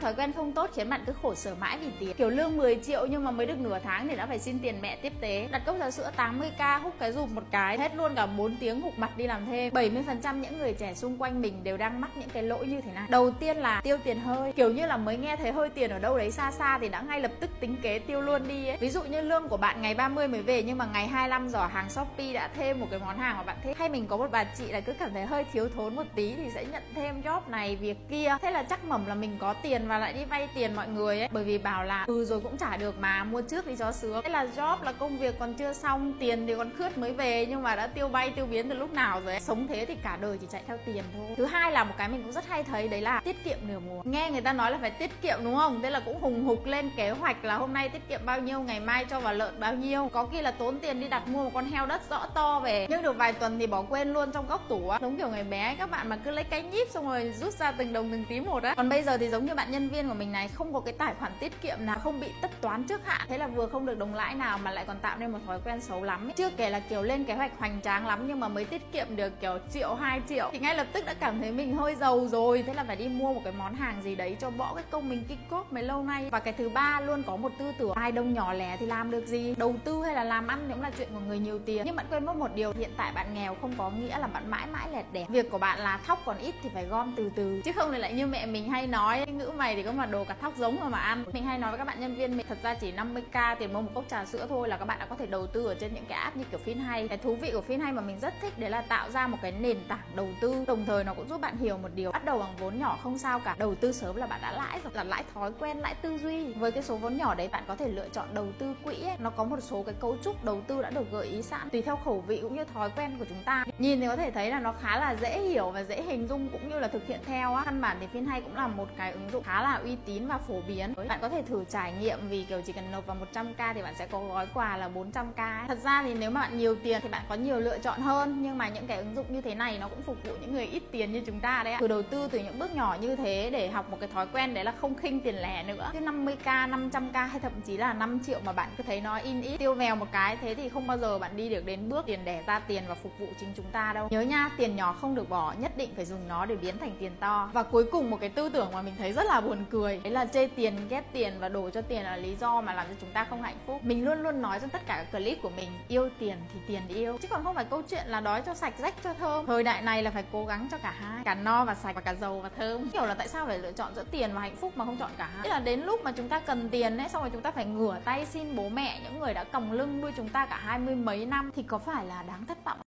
thói quen không tốt, khiến bạn cứ khổ sở mãi vì tiền. Kiểu lương 10 triệu nhưng mà mới được nửa tháng thì đã phải xin tiền mẹ tiếp tế. Đặt cốc trà sữa 80k hút cái dùm một cái, hết luôn cả 4 tiếng hụt mặt đi làm thêm. 70% những người trẻ xung quanh mình đều đang mắc những cái lỗi như thế này. Đầu tiên là tiêu tiền hơi. Kiểu như là mới nghe thấy hơi tiền ở đâu đấy xa xa thì đã ngay lập tức tính kế tiêu luôn đi ấy. Ví dụ như lương của bạn ngày 30 mới về nhưng mà ngày 25 giỏ hàng shopee đã thêm một cái món hàng mà bạn thích. Hay mình có một bà chị là cứ cảm thấy hơi thiếu thốn một tí thì sẽ nhận thêm job này, việc kia. Thế là chắc mẩm là mình có tiền và lại đi vay tiền mọi người ấy. Bởi vì bảo là ừ rồi cũng trả được mà, mua trước đi cho sướng. Thế là job là công việc còn chưa xong, tiền thì còn khướt mới về, nhưng mà đã tiêu bay, tiêu biến từ lúc nào rồi ấy. sống thế thì cả đời chỉ chạy theo tiền thôi. Thứ hai là một cái mình cũng rất hay thấy, đấy là tiết kiệm nửa mùa. Nghe người ta nói là phải tiết kiệm, đúng không? Thế là cũng hùng hục lên kế hoạch là hôm nay tiết kiệm bao nhiêu, ngày mai cho vào lợn bao nhiêu. Có khi là tốn tiền đi đặt mua một con heo đất rõ to về. Nhưng được vài tuần thì bỏ quên luôn trong góc tủ á. Giống kiểu ngày bé các bạn mà cứ lấy cái nhíp xong rồi rút ra từng đồng, từng tí một á. Còn bây giờ thì giống như bạn nhân viên của mình này không có cái tài khoản tiết kiệm nào, không bị tất toán trước hạn. Thế là vừa không được đồng lãi nào mà lại còn tạo nên một thói quen xấu lắm. Ấy. chưa kể là kiểu lên kế hoạch hoành tráng lắm nhưng mà mới tiết kiệm được kiểu triệu, hai triệu. Thì ngay lập tức đã cảm thấy mình hơi giàu rồi. Thế là phải đi mua một cái món hàng gì đấy cho bỏ cái công mình kinh cốt mấy lâu nay. Và cái thứ ba luôn có một tư tưởng, ai đông nhỏ lẻ thì làm được gì? Đầu tư hay là làm ăn cũng là chuyện của người nhiều tiền. Nhưng bạn quên mất một điều, hiện tại bạn nghèo không có nghĩa là bạn mãi mãi lẹt đẻ. Việc của bạn là thóc còn ít thì phải gom từ từ. Chứ không thì lại như mẹ mình hay nói ngữ mày thì có mà đồ cắt thóc giống mà mà ăn. Mình hay nói với các bạn nhân viên mình, thật ra chỉ 50k tiền mua một cốc trà sữa thôi là các bạn đã có thể đầu tư ở trên những cái app như kiểu Finhay. Cái thú vị của Finhay mà mình rất thích đấy là tạo ra một cái nền tảng đầu tư, đồng thời nó cũng giúp bạn hiểu một điều, bắt đầu bằng vốn nhỏ không sao cả. Đầu tư sớm là bạn đã lãi rồi, là lãi thói quen, lãi tư duy. Với cái số vốn nhỏ đấy, bạn có thể lựa chọn đầu tư quỹ ấy. nó có một số cái cấu trúc đầu tư đã được gợi ý sẵn, tùy theo khẩu vị cũng như thói quen của chúng ta. Nhìn thì có thể thấy là nó khá là dễ hiểu và dễ hình dung cũng như là thực hiện theo á. Căn bản thì Finhay cũng là một cái ứng dụng khá là uy tín và phổ biến. Bạn có thể thử trải nghiệm vì kiểu chỉ cần nộp vào 100k thì bạn sẽ có gói quà là 400k thật ra thì nếu mà bạn nhiều tiền thì bạn có nhiều lựa chọn hơn, nhưng mà những cái ứng dụng như thế này nó cũng phục vụ những người ít tiền như chúng ta đấy ạ. Thử đầu tư từ những bước nhỏ như thế để học một cái thói quen đấy là không khinh tiền lẻ nữa. Chứ 50k 500k hay thậm chí là 5 triệu mà bạn cứ thấy nó in ít, tiêu vèo một cái, thế thì không bao giờ bạn đi được đến bước tiền đẻ ra tiền và phục vụ chính chúng ta đâu. Nhớ nha, tiền nhỏ không được bỏ, nhất định phải dùng nó để biến thành tiền to. Và cuối cùng một cái tư tưởng mà mình thấy rất là buồn cười. Đấy là chê tiền, ghét tiền và đổ cho tiền là lý do mà làm cho chúng ta không hạnh phúc. Mình luôn luôn nói trong tất cả các clip của mình, yêu tiền thì tiền yêu. Chứ còn không phải câu chuyện là đói cho sạch, rách cho thơm. Thời đại này là phải cố gắng cho cả hai, cả no và sạch và cả giàu và thơm. Hiểu là tại sao phải lựa chọn giữa tiền và hạnh phúc mà không chọn cả hai? Tức là đến lúc mà chúng ta cần tiền ấy, xong rồi chúng ta phải ngửa tay xin bố mẹ, những người đã còng lưng nuôi chúng ta cả hai mươi mấy năm, thì có phải là đáng thất vọng?